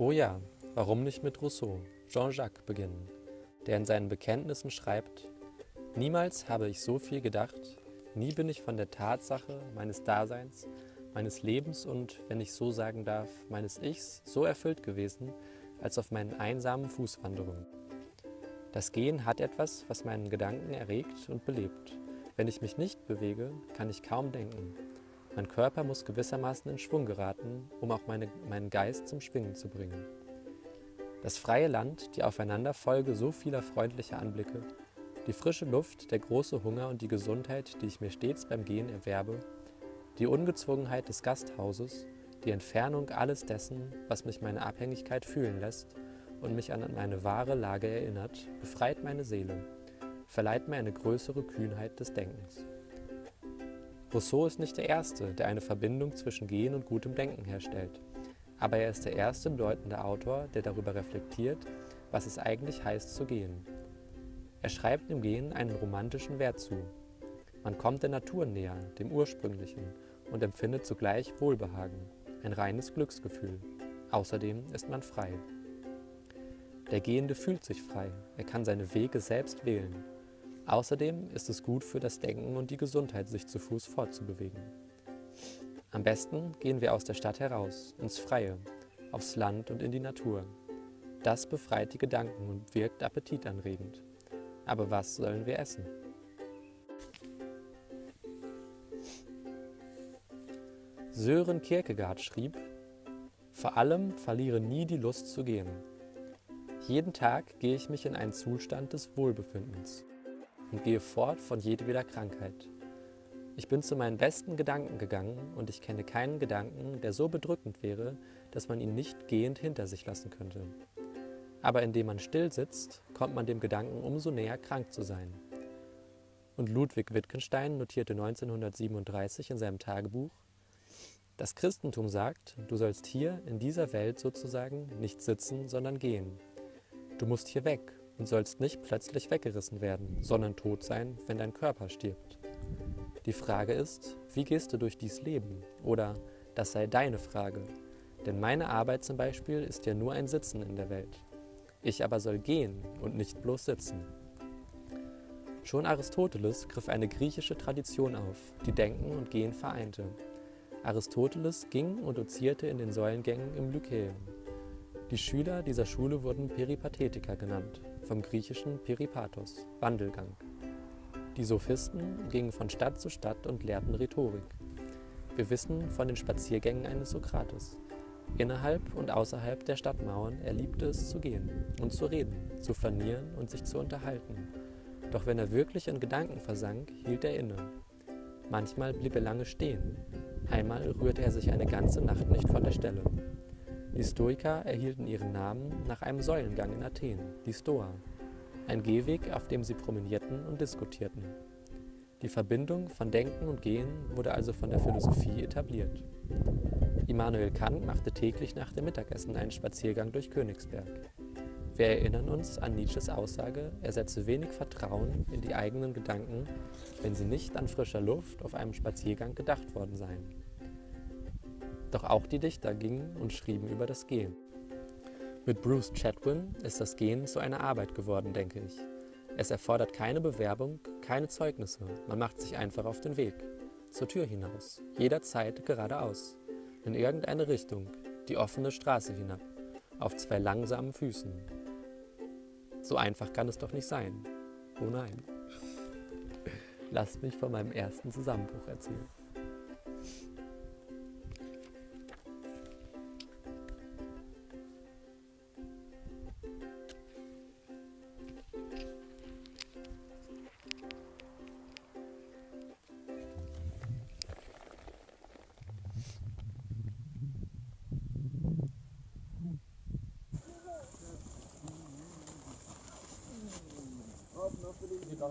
Oh ja, warum nicht mit Rousseau, Jean-Jacques beginnen, der in seinen Bekenntnissen schreibt, Niemals habe ich so viel gedacht, nie bin ich von der Tatsache meines Daseins, meines Lebens und, wenn ich so sagen darf, meines Ichs so erfüllt gewesen, als auf meinen einsamen Fußwanderungen. Das Gehen hat etwas, was meinen Gedanken erregt und belebt. Wenn ich mich nicht bewege, kann ich kaum denken. Mein Körper muss gewissermaßen in Schwung geraten, um auch meine, meinen Geist zum Schwingen zu bringen. Das freie Land, die Aufeinanderfolge so vieler freundlicher Anblicke, die frische Luft, der große Hunger und die Gesundheit, die ich mir stets beim Gehen erwerbe, die Ungezwungenheit des Gasthauses, die Entfernung alles dessen, was mich meine Abhängigkeit fühlen lässt und mich an meine wahre Lage erinnert, befreit meine Seele, verleiht mir eine größere Kühnheit des Denkens. Rousseau ist nicht der Erste, der eine Verbindung zwischen Gehen und gutem Denken herstellt, aber er ist der erste bedeutende Autor, der darüber reflektiert, was es eigentlich heißt zu gehen. Er schreibt dem Gehen einen romantischen Wert zu. Man kommt der Natur näher, dem Ursprünglichen, und empfindet zugleich Wohlbehagen, ein reines Glücksgefühl. Außerdem ist man frei. Der Gehende fühlt sich frei, er kann seine Wege selbst wählen. Außerdem ist es gut für das Denken und die Gesundheit, sich zu Fuß fortzubewegen. Am besten gehen wir aus der Stadt heraus, ins Freie, aufs Land und in die Natur. Das befreit die Gedanken und wirkt appetitanregend. Aber was sollen wir essen? Sören Kierkegaard schrieb, vor allem verliere nie die Lust zu gehen. Jeden Tag gehe ich mich in einen Zustand des Wohlbefindens und gehe fort von jedweder Krankheit. Ich bin zu meinen besten Gedanken gegangen und ich kenne keinen Gedanken, der so bedrückend wäre, dass man ihn nicht gehend hinter sich lassen könnte. Aber indem man still sitzt, kommt man dem Gedanken umso näher, krank zu sein. Und Ludwig Wittgenstein notierte 1937 in seinem Tagebuch, das Christentum sagt, du sollst hier in dieser Welt sozusagen nicht sitzen, sondern gehen. Du musst hier weg und sollst nicht plötzlich weggerissen werden, sondern tot sein, wenn dein Körper stirbt. Die Frage ist, wie gehst du durch dies Leben? Oder das sei deine Frage. Denn meine Arbeit zum Beispiel ist ja nur ein Sitzen in der Welt. Ich aber soll gehen und nicht bloß sitzen. Schon Aristoteles griff eine griechische Tradition auf, die Denken und Gehen vereinte. Aristoteles ging und dozierte in den Säulengängen im Lykäum. Die Schüler dieser Schule wurden Peripathetiker genannt, vom griechischen Peripathos, Wandelgang. Die Sophisten gingen von Stadt zu Stadt und lehrten Rhetorik. Wir wissen von den Spaziergängen eines Sokrates. Innerhalb und außerhalb der Stadtmauern er liebte es zu gehen und zu reden, zu flanieren und sich zu unterhalten. Doch wenn er wirklich in Gedanken versank, hielt er inne. Manchmal blieb er lange stehen, Einmal rührte er sich eine ganze Nacht nicht von der Stelle. Die Stoiker erhielten ihren Namen nach einem Säulengang in Athen, die Stoa, ein Gehweg, auf dem sie promenierten und diskutierten. Die Verbindung von Denken und Gehen wurde also von der Philosophie etabliert. Immanuel Kant machte täglich nach dem Mittagessen einen Spaziergang durch Königsberg. Wir erinnern uns an Nietzsches Aussage, er setze wenig Vertrauen in die eigenen Gedanken, wenn sie nicht an frischer Luft auf einem Spaziergang gedacht worden seien. Doch auch die Dichter gingen und schrieben über das Gehen. Mit Bruce Chatwin ist das Gehen zu einer Arbeit geworden, denke ich. Es erfordert keine Bewerbung, keine Zeugnisse, man macht sich einfach auf den Weg. Zur Tür hinaus, jederzeit geradeaus, in irgendeine Richtung, die offene Straße hinab, auf zwei langsamen Füßen, so einfach kann es doch nicht sein. Oh nein. Lasst mich von meinem ersten Zusammenbruch erzählen.